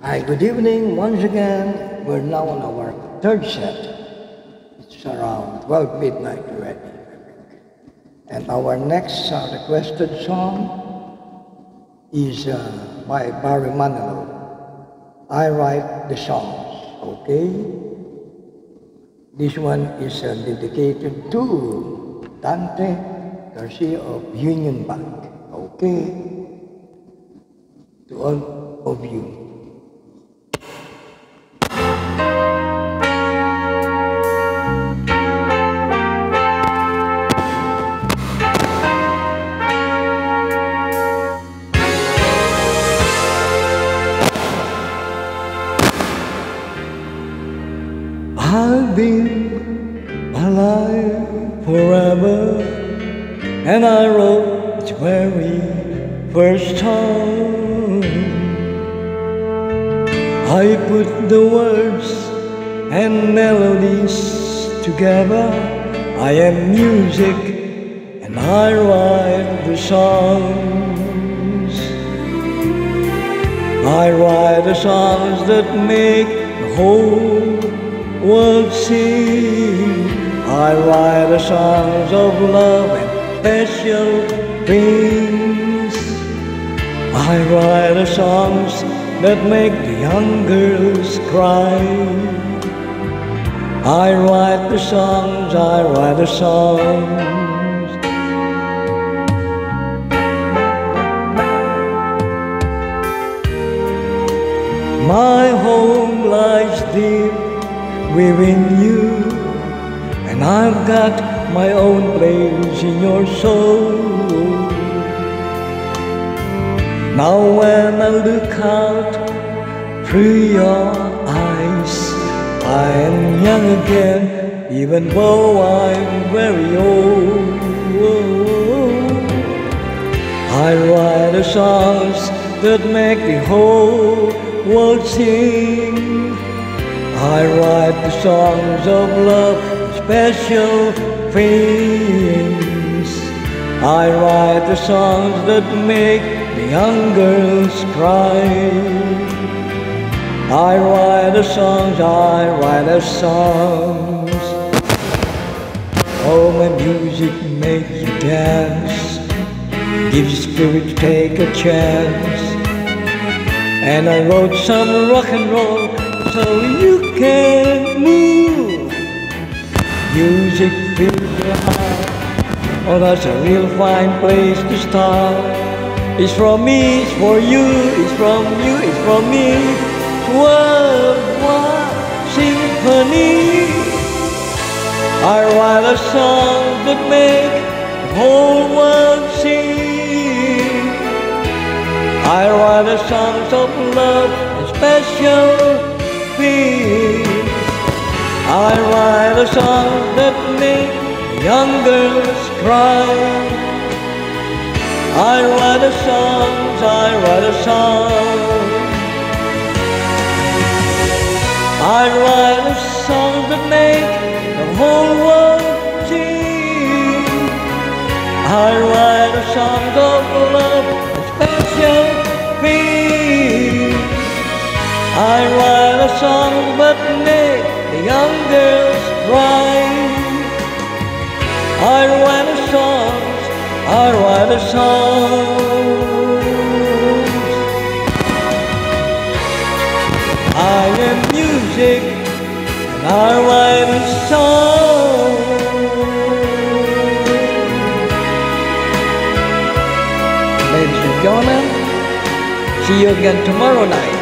Hi, good evening. Once again, we're now on our third set. It's around 12 midnight already. And our next uh, requested song is uh, by Barry Manilow. I write the songs, okay? This one is uh, dedicated to Dante Garcia of Union Bank, okay? To all of you. I've been alive forever, and I wrote the very first time. I put the words and melodies together. I am music, and I write the songs. I write the songs that make the whole world sing. I write the songs of love and special things. I write the songs that make the young girls cry. I write the songs, I write the songs. My home lies deep within you, and I've got my own place in your soul. Now, when I look out through your eyes, I am young again, even though I'm very old. I write the songs that make the whole world sing. I write the songs of love, special things. I write the songs that make the young girls cry. I write the songs, I write the songs. Oh, my music makes you dance, gives spirit take a chance. And I wrote some rock and roll so you can move. Music fills your heart. Oh, that's a real fine place to start. It's from me, it's for you, it's from you, it's from me. Worldwide symphony. I write a song that make the whole world sing. I write the songs of love and special I write a song that makes young girls cry. I write a song, I write the songs. I write a song that makes the whole world sing. I write a song of love and special things. I write songs that make the young girls cry. I write the songs, I write the songs. I am music, and I write a song. Ladies and gentlemen, see you again tomorrow night.